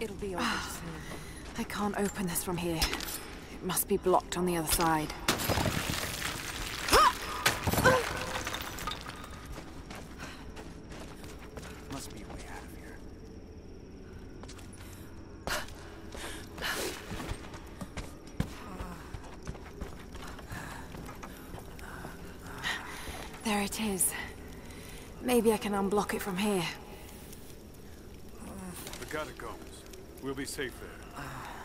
It'll be over ah, soon. I can't open this from here. It must be blocked on the other side. Must be way out of here. There it is. Maybe I can unblock it from here. The catacombs. We'll be safe there. Ah.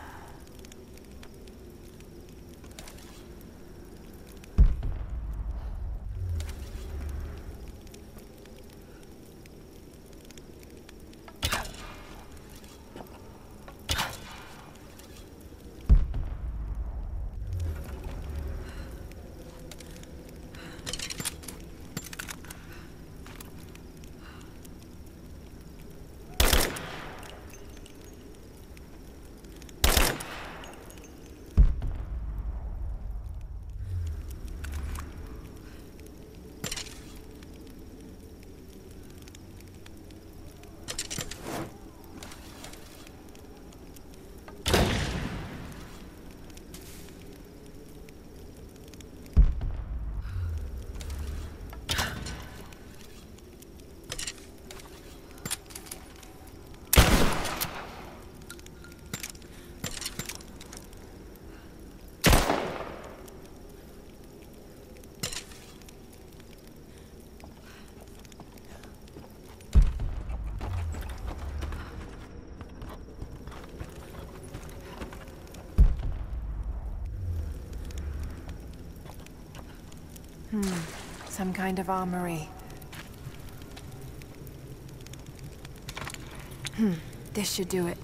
Some kind of armory. Hmm, this should do it.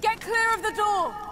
Get clear of the door!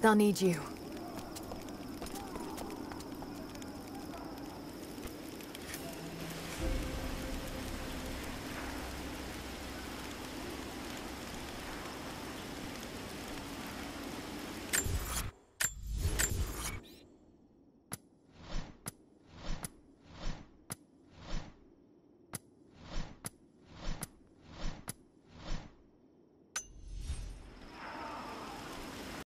They'll need you.